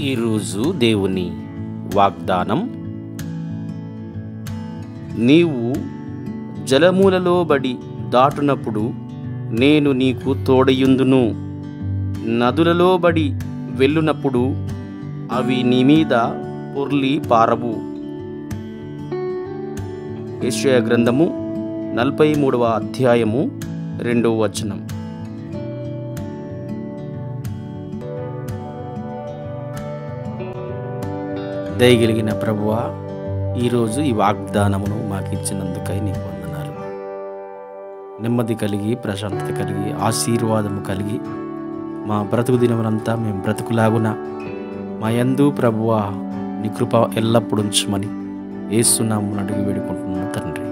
ఈరోజు దేవుని వాగ్దానం. నీవు జలమూలలో బడి దాటునప్పుడు నేను నీకు తోడయుందును నదులలో బడి వెళ్ళునప్పుడు అవి నీ మీద పొర్లి పారవు. యశ్వయ గ్రంథము నలభై మూడవ అధ్యాయము రెండవ వచనం. దయగలిగిన ప్రభువా ఈరోజు ఈ వాగ్దానమును మాకు ఇచ్చినందుకై నీకు వందనాలు. నెమ్మది కలిగి ప్రశాంతత కలిగి ఆశీర్వాదము కలిగి మా బ్రతుకు దినమునంతా మేము బ్రతుకులాగున మా యందు ప్రభువా నీ కృప ఎల్లప్పుడూ ఉంచమని ఏసునామని అడిగి వేడుకుంటున్నాను తండ్రి.